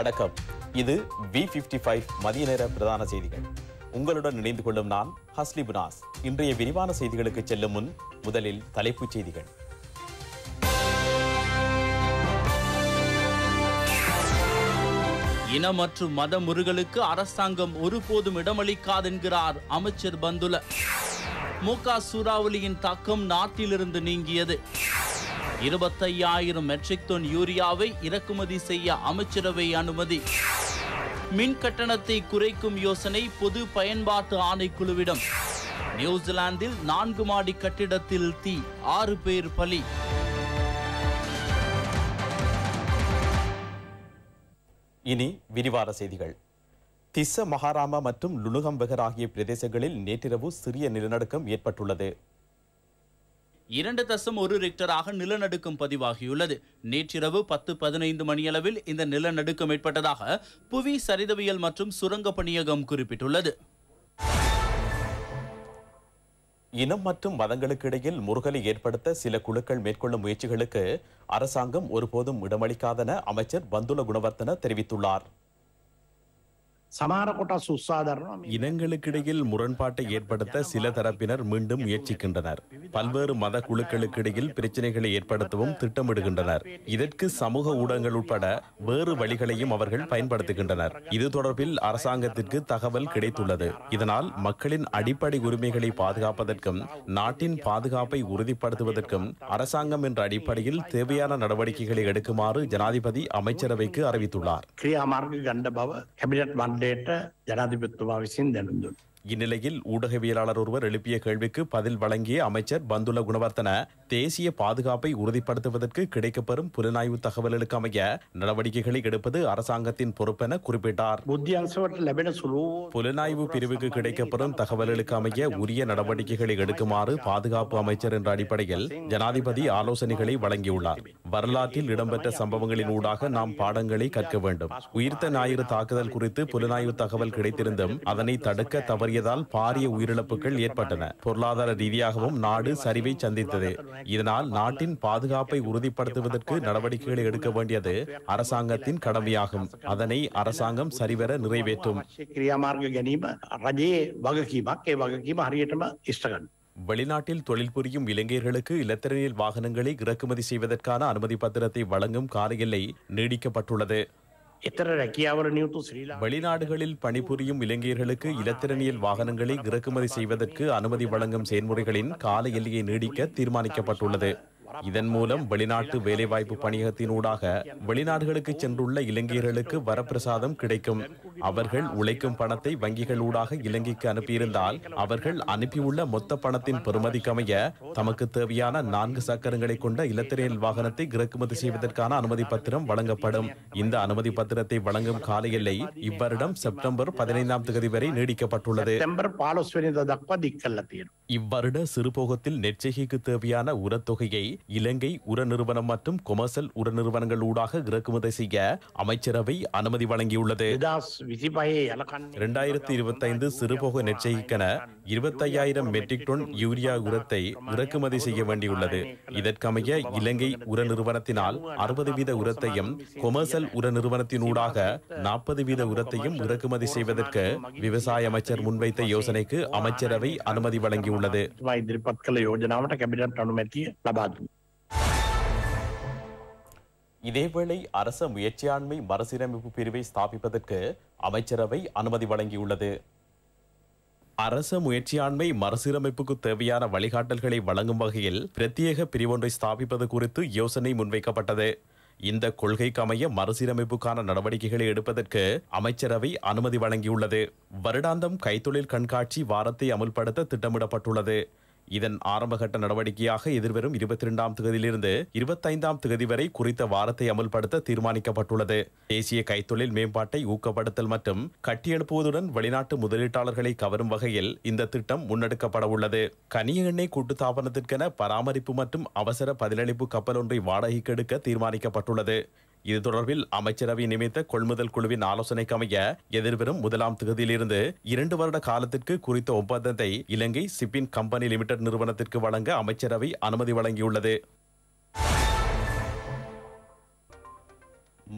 வணக்கம். இது we fifty five மதிய நேர பிரதான செய்திகள். உங்களுடன் இணைந்து கொள்ளும் நான் ஹஸ்லி புனாஸ். இன்றைய விரிவான செய்திகளுக்கு செல்லும் முன் முதலில் தலைப்புச் செய்திகள். இன மற்றும் மத முருகலுக்கு அரசாங்கம் ஒருபோதும் இடமளிக்காதென்கிறார் அமைச்சர் பந்துல. முக சூறாவளியின் தாக்கம் நாட்டிலிருந்து நீங்கியது. இருபத்தையாயிரம் மெட்ரிக் டன் யூரியாவை இறக்குமதி செய்ய அமைச்சரவை அனுமதி. மின் கட்டணத்தை குறைக்கும் யோசனை பொது பயன்பாட்டு ஆணைக்குழுவிடம். நியூசிலாந்தில் நான்கு மாடி கட்டிடத்தில் தீ ஆறு பேர் பலி. இனி விரிவான செய்திகள். திஸ்ஸ மகாராமா மற்றும் லுணுகம்பகர் ஆகிய பிரதேசங்களில் நேற்றிரவு சிறிய நிலநடுக்கம் ஏற்பட்டுள்ளது. இரண்டு தசம் ஒரு ரிக்டராக நிலநடுக்கம் பதிவாகியுள்ளது. நேற்றிரவு பத்து பதினைந்து மணியளவில் இந்த நிலநடுக்கம் ஏற்பட்டதாக புவி சரிதவியல் மற்றும் சுரங்க பணியகம் குறிப்பிட்டுள்ளது. இனம் மற்றும் மதங்களுக்கு இடையில் முருகலை ஏற்படுத்த சில குழுக்கள் மேற்கொள்ளும் முயற்சிகளுக்கு அரசாங்கம் ஒருபோதும் இடமளிக்காதென அமைச்சர் பந்துல குணவர்த்தன தெரிவித்துள்ளார். இனங்களுக்கிடையில் முரண்பாட்டை ஏற்படுத்த சில தரப்பினர் மீண்டும் முயற்சிக்கின்றனர். பல்வேறு மத குழுக்களுக்கிடையில் பிரச்சனைகளை ஏற்படுத்தவும் திட்டமிடுகின்றனர். இதற்கு சமூக ஊடகங்கள் உட்பட வேறு வழிகளையும் அவர்கள் பயன்படுத்துகின்றனர். இது தொடர்பில் அரசாங்கத்திற்கு தகவல் கிடைத்துள்ளது. இதனால் மக்களின் அடிப்படை உரிமைகளை பாதுகாப்பதற்கும் நாட்டின் பாதுகாப்பை உறுதிப்படுத்துவதற்கும் அரசாங்கம் என்ற அடிப்படையில் தேவையான நடவடிக்கைகளை எடுக்குமாறு ஜனாதிபதி அமைச்சரவைக்கு அறிவித்துள்ளார். බණ්ඩයට ජනාධිපතිතුමා විසින් දැනුම් දුන්නා. இந்நிலையில் ஊடகவியலாளர் ஒருவர் எழுப்பிய கேள்விக்கு பதில் வழங்கிய அமைச்சர் பந்துல குணவர்த்தன தேசிய பாதுகாப்பை உறுதிப்படுத்துவதற்கு கிடைக்கப்பெறும் புலனாய்வு தகவல்களுக்கு அமைய நடவடிக்கைகளை எடுப்பது அரசாங்கத்தின் பொறுப்பென குறிப்பிட்டார். புலனாய்வு பிரிவுக்கு கிடைக்கப்பெறும் தகவல்களுக்கு அமைய உரிய நடவடிக்கைகளை எடுக்குமாறு பாதுகாப்பு அமைச்சர் என்ற அடிப்படையில் ஜனாதிபதி ஆலோசனைகளை வழங்கியுள்ளார். வரலாற்றில் இடம்பெற்ற சம்பவங்களின் ஊடாக நாம் பாடங்களை கற்க வேண்டும். உயிர்த்த ஞாயிறு தாக்குதல் குறித்து புலனாய்வு தகவல் கிடைத்திருந்தும் அதனை தடுக்க தவறு தவறியதால் பாரிய உயிரிழப்புகள் ஏற்பட்டன. பொருளாதார ரீதியாகவும் நாடு சரிவை சந்தித்தது. இதனால் நாட்டின் பாதுகாப்பை உறுதிப்படுத்துவதற்கு நடவடிக்கைகளை எடுக்க வேண்டியது அரசாங்கத்தின் கடமையாகும். அதனை அரசாங்கம் சரிவர நிறைவேற்றும். வெளிநாட்டில் தொழில் புரியும் இளைஞர்களுக்கு இலத்திரனியல் வாகனங்களை இறக்குமதி செய்வதற்கான அனுமதி பத்திரத்தை வழங்கும் கால எல்லை நீடிக்கப்பட்டுள்ளது. வெளிநாடுகளில் பணிபுரியும் இளைஞர்களுக்கு இலத்திரனியல் வாகனங்களை இறக்குமதி செய்வதற்கு அனுமதி வழங்கும் செயல்முறைகளின் கால எல்லையை நீடிக்க தீர்மானிக்கப்பட்டுள்ளது. இதன் மூலம் வெளிநாட்டு வேலைவாய்ப்பு பணியகத்தினூடாக வெளிநாடுகளுக்கு சென்றுள்ள இலங்கையர்களுக்கு வரப்பிரசாதம் கிடைக்கும். அவர்கள் உழைக்கும் பணத்தை வங்கிகளூடாக இலங்கைக்கு அனுப்பியிருந்தால் அவர்கள் அனுப்பியுள்ள மொத்த பணத்தின் பெறுமதிக்கமைய தமக்கு தேவையான நான்கு சக்கரங்களை கொண்ட இலத்திரையல் வாகனத்தை கிறக்குமதி செய்வதற்கான அனுமதி பத்திரம் வழங்கப்படும். இந்த அனுமதி பத்திரத்தை வழங்கும் கால எல்லை இவ்வருடம் செப்டம்பர் பதினைந்தாம் தேதி வரை நீடிக்கப்பட்டுள்ளது. இவ்வருட சிறுபோகத்தில் நெச்சைகைக்கு தேவையான உரத்தொகையை இலங்கை உர நிறுவனம் மற்றும் கொமர்சல் உர நிறுவனங்கள் ஊடாக இறக்குமதி செய்ய அமைச்சரவை அனுமதி வழங்கியுள்ளது. இரண்டாயிரத்தி இருபத்தி ஐந்து சிறுபோக நெச்சைக்கென இருபத்தையாயிரம் மெட்ரிக் டன் யூரியா உரத்தை இறக்குமதி செய்ய வேண்டியுள்ளது. இதற்கமைய இலங்கை உர நிறுவனத்தினால் அறுபது வீத உரத்தையும் கொமர்சல் உர நிறுவனத்தினூடாக நாற்பது வீத உரத்தையும் இறக்குமதி செய்வதற்கு விவசாய அமைச்சர் முன்வைத்த யோசனைக்கு அமைச்சரவை அனுமதி வழங்கியுள்ளது. இதேவேளை அரச முயற்சியாண்மை மறுசீரமைப்பு பிரிவை ஸ்தாபிப்பதற்கு அமைச்சரவை அனுமதி வழங்கியுள்ளது. அரச முயற்சியாண்மை மறுசீரமைப்புக்கு தேவையான வழிகாட்டல்களை வழங்கும் வகையில் பிரத்யேக பிரிவொன்றை ஸ்தாபிப்பது குறித்து யோசனை முன்வைக்கப்பட்டது. இந்த கொள்கைக்கு அமைய மறுசீரமைப்புக்கான நடவடிக்கைகளை எடுப்பதற்கு அமைச்சரவை அனுமதி வழங்கியுள்ளது. வருடாந்தம் கைத்தொழில் கண்காட்சி வாரத்தை அமுல்படுத்த திட்டமிடப்பட்டுள்ளது. இதன் ஆரம்பகட்ட நடவடிக்கையாக எதிர்வரும் இருபத்தி இரண்டாம் தேதியிலிருந்து இருபத்தைந்தாம் தேதி வரை குறித்த வாரத்தை அமல்படுத்த தீர்மானிக்கப்பட்டுள்ளது. தேசிய கைத்தொழில் மேம்பாட்டை ஊக்கப்படுத்தல் மற்றும் கட்டியெழுப்புவதுடன் வெளிநாட்டு முதலீட்டாளர்களை கவரும் வகையில் இந்த திட்டம் முன்னெடுக்கப்பட உள்ளது. கனிய எண்ணெய் கூட்டுத்தாபனத்திற்கென பராமரிப்பு மற்றும் அவசர பதிலளிப்பு கப்பல் ஒன்றை வாடகைக்கு எடுக்க தீர்மானிக்கப்பட்டுள்ளது. இது தொடர்பில் அமைச்சரவை நியமித்த கொள்முதல் குழுவின் ஆலோசனைக்கு அமைய எதிர்வரும் முதலாம் தேதியிலிருந்து இரண்டு வருட காலத்திற்கு குறித்த ஒப்பந்தத்தை இலங்கை சிப்பின் கம்பெனி லிமிடெட் நிறுவனத்திற்கு வழங்க அமைச்சரவை அனுமதி வழங்கியுள்ளது.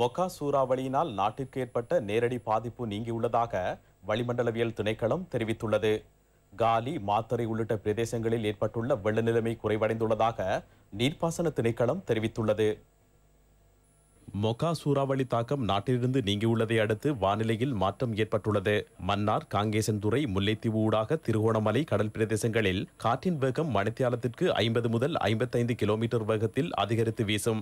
மொகா சூறாவளியினால் நாட்டிற்கு ஏற்பட்ட நேரடி பாதிப்பு நீங்கியுள்ளதாக வளிமண்டலவியல் திணைக்களம் தெரிவித்துள்ளது. காலி மாத்தறை உள்ளிட்ட பிரதேசங்களில் ஏற்பட்டுள்ள வெள்ள நிலைமை குறைவடைந்துள்ளதாக நீர்ப்பாசன திணைக்களம் தெரிவித்துள்ளது. மொகா சூறாவளி தாக்கம் நாட்டிலிருந்து நீங்கியுள்ளதை அடுத்து வானிலையில் மாற்றம் ஏற்பட்டுள்ளது. மன்னார் காங்கேசன்துறை முல்லைத்தீவு ஊடாக திருகோணமலை கடல் பிரதேசங்களில் காற்றின் வேகம் மணித்தியாலத்திற்கு ஐம்பது முதல் ஐம்பத்தைந்து கிலோமீட்டர் வேகத்தில் அதிகரித்து வீசும்.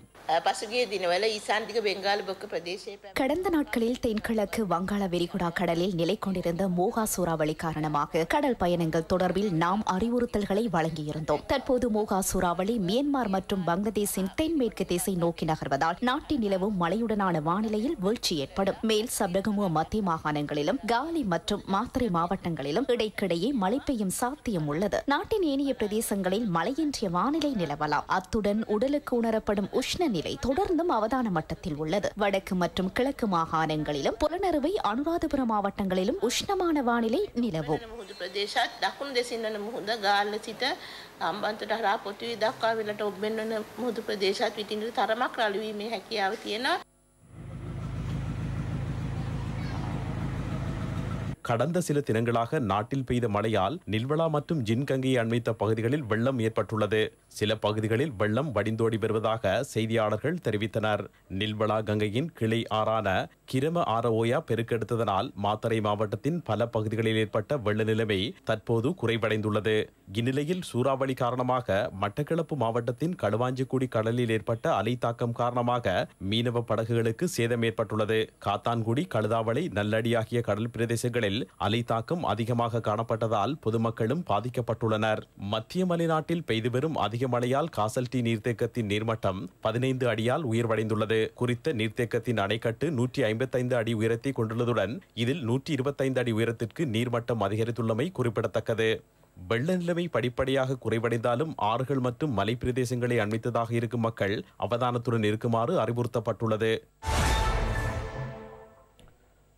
கடந்த நாட்களில் தென்கிழக்கு வங்காள விரிகுடா கடலில் நிலை கொண்டிருந்த மோகா சூறாவளி காரணமாக கடல் பயணங்கள் தொடர்பில் நாம் அறிவுறுத்தல்களை வழங்கியிருந்தோம். தற்போது மோகா சூறாவளி மியான்மர் மற்றும் வங்கதேசின் தென்மேற்கு திசை நோக்கி நகர்வதால் நாட்டின் நிலவு இரவு மழையுடனான வானிலையில் வீழ்ச்சி ஏற்படும். மேல் சப்ரகமுவ மத்திய மாகாணங்களிலும் காலி மற்றும் மாத்திரை மாவட்டங்களிலும் இடைக்கிடையே மழை பெய்யும் சாத்தியம் உள்ளது. நாட்டின் ஏனைய பிரதேசங்களில் மழையின்றிய வானிலை நிலவலாம். அத்துடன் உடலுக்கு உணரப்படும் உஷ்ண நிலை தொடர்ந்தும் அவதான மட்டத்தில் உள்ளது. வடக்கு மற்றும் கிழக்கு மாகாணங்களிலும் புலனறுவை அனுராதபுரம் மாவட்டங்களிலும் உஷ்ணமான வானிலை நிலவும். මුහුදු ප්‍රදේශත් දකුණු දෙසින් වන මුහුද ගාල්ල සිට අම්බන්තොට හරා පොතුවේ දක්වා වෙලට ඔබෙන් වන මුහුදු ප්‍රදේශත් විටින්ට තරමක් රළුවීමේ හැකියාව තියෙනවා கடந்த சில தினங்களாக நாட்டில் பெய்த மழையால் நில்வலா மற்றும் ஜின்கங்கை அண்மித்த பகுதிகளில் வெள்ளம் ஏற்பட்டுள்ளது சில பகுதிகளில் வெள்ளம் வடிந்தோடி வருவதாக செய்தியாளர்கள் தெரிவித்தனர் நில்வலா கங்கையின் கிளை ஆறான கிரம ஆரஓயா பெருக்கெடுத்ததனால் மாத்தறை மாவட்டத்தின் பல பகுதிகளில் ஏற்பட்ட வெள்ள நிலைமை தற்போது குறைவடைந்துள்ளது. இந்நிலையில் சூறாவளி காரணமாக மட்டக்களப்பு மாவட்டத்தின் களுவாஞ்சிக்குடி கடலில் ஏற்பட்ட அலை தாக்கம் காரணமாக மீனவ படகுகளுக்கு சேதம் ஏற்பட்டுள்ளது. காத்தான்குடி கழுதாவளை நல்லடி ஆகிய கடல் பிரதேசங்களில் அலை தாக்கம் அதிகமாக காணப்பட்டதால் பொதுமக்களும் பாதிக்கப்பட்டுள்ளனர். மத்திய மலைநாட்டில் பெய்து வரும் அதிக மழையால் காசல்டி நீர்த்தேக்கத்தின் நீர்மட்டம் பதினைந்து அடியால் உயர்வடைந்துள்ளது. குறித்த நீர்த்தேக்கத்தின் அணைக்கட்டு நூற்றி ஐம்பத்தைந்து அடி உயரத்தை கொண்டுள்ளதுடன் இதில் நூற்றி இருபத்தைந்து அடி உயரத்திற்கு நீர்மட்டம் அதிகரித்துள்ளமை குறிப்பிடத்தக்கது. வெள்ள நிலைமை படிப்படியாக குறைவடைந்தாலும் ஆறுகள் மற்றும் மலை பிரதேசங்களை அண்மித்ததாக இருக்கும் மக்கள் அவதானத்துடன் இருக்குமாறு அறிவுறுத்தப்பட்டுள்ளது.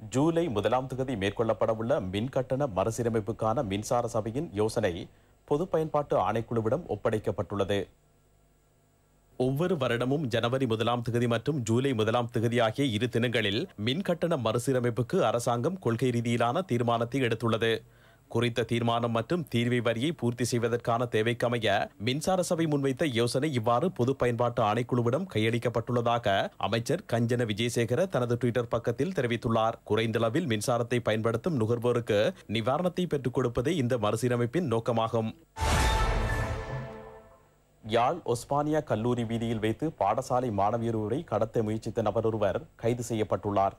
ஜூலை முதலாம் தேதி மேற்கொள்ளப்படவுள்ள மின்கட்டண மறுசீரமைப்புக்கான மின்சார சபையின் யோசனை பொது பயன்பாட்டு ஆணைக்குழுவிடம் ஒப்படைக்கப்பட்டுள்ளது. ஒவ்வொரு வருடமும் ஜனவரி முதலாம் தேதி மற்றும் ஜூலை முதலாம் தேதி ஆகிய இரு தினங்களில் மின் கட்டண மறுசீரமைப்புக்கு அரசாங்கம் கொள்கை ரீதியிலான தீர்மானத்தை எடுத்துள்ளது. குறித்த தீர்மானம் மற்றும் தீர்வை வரியை பூர்த்தி செய்வதற்கான தேவைக்கமைய மின்சார சபை முன்வைத்த யோசனை இவ்வாறு பொது பயன்பாட்டு ஆணைக்குழுவிடம் கையளிக்கப்பட்டுள்ளதாக அமைச்சர் கஞ்சன விஜயசேகர தனது டுவிட்டர் பக்கத்தில் தெரிவித்துள்ளார். குறைந்தளவில் மின்சாரத்தை பயன்படுத்தும் நுகர்வோருக்கு நிவாரணத்தை பெற்றுக் கொடுப்பதே இந்த மறுசீரமைப்பின் நோக்கமாகும். யாழ் ஒஸ்மானியா கல்லூரி வீதியில் வைத்து பாடசாலை மாணவியொருவரை கடத்த முயற்சித்த நபர் ஒருவர் கைது செய்யப்பட்டுள்ளார்.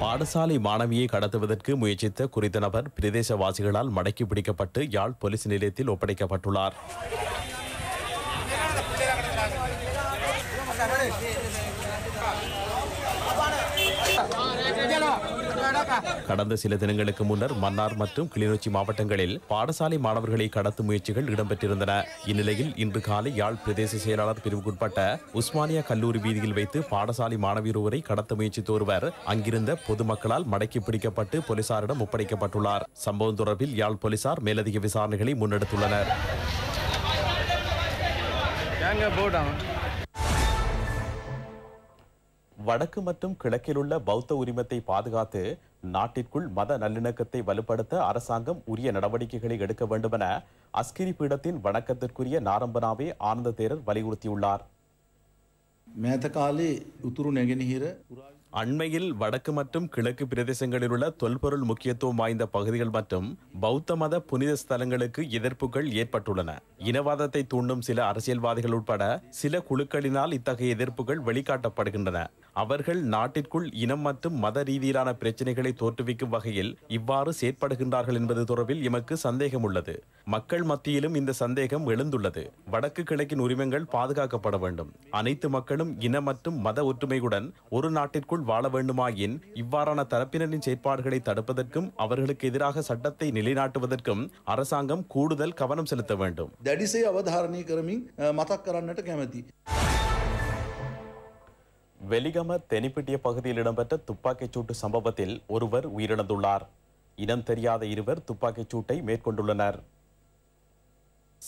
பாடசாலை மாணவியை கடத்துவதற்கு முயற்சித்த குறித்த நபர் பிரதேசவாசிகளால் மடக்கி பிடிக்கப்பட்டு யாழ் போலீஸ் நிலையத்தில் ஒப்படைக்கப்பட்டுள்ளார். கடந்த சில தினங்களுக்கு முன்னர் மன்னார் மற்றும் கிளிநொச்சி மாவட்டங்களில் பாடசாலை மாணவர்களை கடத்தும் முயற்சிகள் இடம்பெற்றிருந்தன. இந்நிலையில் இன்று காலை யாழ் பிரதேச செயலாளர் பிரிவுக்குட்பட்ட உஸ்மானியா கல்லூரி வீதியில் வைத்து பாடசாலை மாணவியர் ஒருவரை கடத்த முயற்சித்த ஒருவர் அங்கிருந்த பொதுமக்களால் மடக்கி பிடிக்கப்பட்டு போலீசாரிடம் ஒப்படைக்கப்பட்டுள்ளார். சம்பவம் தொடர்பில் யாழ் போலீசார் மேலதிக விசாரணைகளை முன்னெடுத்துள்ளனர். வடக்கு மற்றும் கிழக்கில் உள்ள பௌத்த உரிமத்தை பாதுகாத்து நாட்டிற்குள் மத நல்லிணக்கத்தை வலுப்படுத்த அரசாங்கம் உரிய நடவடிக்கைகளை எடுக்க வேண்டுமென அஸ்கிரி பீடத்தின் வணக்கத்திற்குரிய நாரம்பனாவே ஆனந்த தேரர் வலியுறுத்தியுள்ளார். மேதகாலே அண்மையில் வடக்கு மற்றும் கிழக்கு பிரதேசங்களில் உள்ள தொல்பொருள் முக்கியத்துவம் வாய்ந்த பகுதிகள் மற்றும் பௌத்த மத புனித ஸ்தலங்களுக்கு எதிர்ப்புகள் ஏற்பட்டுள்ளன. இனவாதத்தை தூண்டும் சில அரசியல்வாதிகள் உட்பட சில குழுக்களினால் இத்தகைய எதிர்ப்புகள் வெளிக்காட்டப்படுகின்றன. அவர்கள் நாட்டிற்குள் இனம் மற்றும் மத ரீதியிலான பிரச்சனைகளை தோற்றுவிக்கும் வகையில் இவ்வாறு செயற்படுகின்றார்கள் என்பது தொடர்பில் எமக்கு சந்தேகம் உள்ளது மக்கள் மத்தியிலும் இந்த சந்தேகம் எழுந்துள்ளது. வடக்கு கிழக்கின் உரிமங்கள் பாதுகாக்கப்பட வேண்டும். அனைத்து மக்களும் இன மற்றும் மத ஒற்றுமையுடன் ஒரு நாட்டிற்குள் வாழ வேண்டுமாயின் இவ்வாறான தரப்பினரின் செயற்பாடுகளை தடுப்பதற்கும் அவர்களுக்கு எதிராக சட்டத்தை நிலைநாட்டுவதற்கும் அரசாங்கம் கூடுதல் கவனம் செலுத்த வேண்டும். தடிசை அவதாரணீகரமி மதக்கரன்னட்டு கேமதி. வெலிகம தெனிப்பிட்டிய பகுதியில் இடம்பெற்ற துப்பாக்கிச் சூட்டு சம்பவத்தில் ஒருவர் உயிரிழந்துள்ளார். இனம் தெரியாத இருவர் துப்பாக்கிச் சூட்டை மேற்கொண்டுள்ளனர்.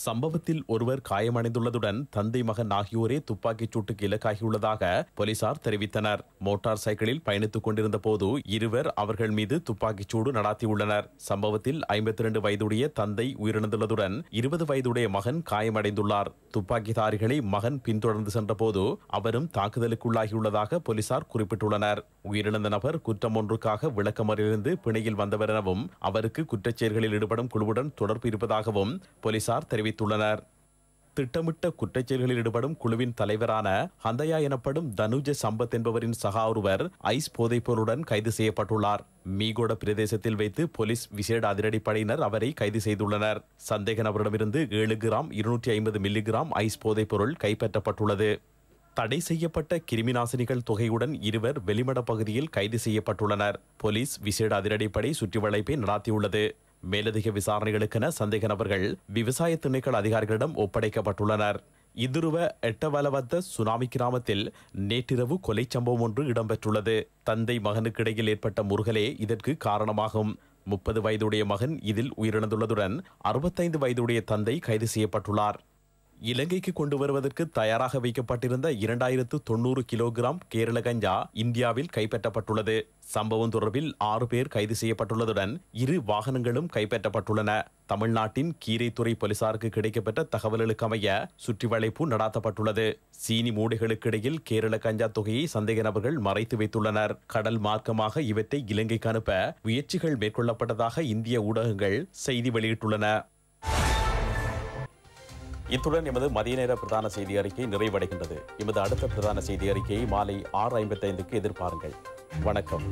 சம்பவத்தில் ஒருவர் காயமடைந்துள்ளதுடன் தந்தை மகன் ஆகியோரே துப்பாக்கிச் சூட்டுக்கு இலக்காகியுள்ளதாக போலீசார் தெரிவித்தனர். மோட்டார் சைக்கிளில் பயணித்துக் கொண்டிருந்த போது இருவர் அவர்கள் மீது துப்பாக்கிச் சூடு நடாத்தியுள்ளனர். சம்பவத்தில் ஐம்பத்தி இரண்டு வயதுடைய தந்தை உயிரிழந்துள்ளதுடன் இருபது வயதுடைய மகன் காயமடைந்துள்ளார். துப்பாக்கிதாரிகளை மகன் பின்தொடர்ந்து சென்றபோது அவரும் தாக்குதலுக்குள்ளாகியுள்ளதாக போலீசார் குறிப்பிட்டுள்ளனர். உயிரிழந்த நபர் குற்றம் ஒன்றுக்காக விளக்கமறிலிருந்து பிணையில் வந்தவர் எனவும் அவருக்கு குற்றச்செயல்களில் ஈடுபடும் குழுவுடன் தொடர்பு இருப்பதாகவும் போலீசார் தெரிவித்துள்ளனர். திட்டமிட்ட குற்றச்செயல்களில் ஈடுபடும் குழுவின் தலைவரான ஹந்தயா எனப்படும் தனுஜ சம்பத் என்பவரின் சகா ஒருவர் ஐஸ் போதைப்பொருளுடன் கைது செய்யப்பட்டுள்ளார். மீகோட பிரதேசத்தில் வைத்து போலீஸ் விசேட அதிரடிப்படையினர் அவரை கைது செய்துள்ளனர். சந்தேக நபரிடமிருந்து ஏழு கிராம் இருநூற்றி ஐம்பது மில்லிகிராம் ஐஸ் போதைப்பொருள் கைப்பற்றப்பட்டுள்ளது. தடை செய்யப்பட்ட கிருமிநாசினிகள் தொகையுடன் இருவர் வெளிமட பகுதியில் கைது செய்யப்பட்டுள்ளனர். போலீஸ் விசேட அதிரடிப்படை சுற்றிவளைப்பை நடாத்தியுள்ளது. மேலதிக விசாரணைகளுக்கென சந்தேக நபர்கள் விவசாய திணைக்கள அதிகாரிகளிடம் ஒப்படைக்கப்பட்டுள்ளனர். இதுருவ எட்டவலவத்த சுனாமி கிராமத்தில் நேற்றிரவு கொலை சம்பவம் ஒன்று இடம்பெற்றுள்ளது. தந்தை மகனுக்கிடையில் ஏற்பட்ட முருகலே இதற்கு காரணமாகும். முப்பது வயதுடைய மகன் இதில் உயிரிழந்துள்ளதுடன் அறுபத்தைந்து வயதுடைய தந்தை கைது செய்யப்பட்டுள்ளார். இலங்கைக்கு கொண்டு வருவதற்கு தயாராக வைக்கப்பட்டிருந்த இரண்டாயிரத்து தொண்ணூறு கிலோகிராம் கேரள கஞ்சா இந்தியாவில் கைப்பற்றப்பட்டுள்ளது. சம்பவம் தொடர்பில் ஆறு பேர் கைது செய்யப்பட்டுள்ளதுடன் இரு வாகனங்களும் கைப்பற்றப்பட்டுள்ளன. தமிழ்நாட்டின் கீரைத்துறை போலீசாருக்கு கிடைக்கப்பட்ட தகவல்களுக்கு அமைய சுற்றிவளைப்பு நடாத்தப்பட்டுள்ளது. சீனி மூடைகளுக்கு இடையில் கேரள கஞ்சா தொகையை சந்தேக நபர்கள் மறைத்து வைத்துள்ளனர். கடல் மார்க்கமாக இவற்றை இலங்கைக்கு அனுப்ப முயற்சிகள் மேற்கொள்ளப்பட்டதாக இந்திய ஊடகங்கள் செய்தி வெளியிட்டுள்ளன. இத்துடன் எமது மதிய நேர பிரதான செய்தி அறிக்கை நிறைவடைகின்றது. எமது அடுத்த பிரதான செய்தி அறிக்கையை மாலை ஆறு ஐம்பத்தைந்துக்கு எதிர்பாருங்கள். வணக்கம்.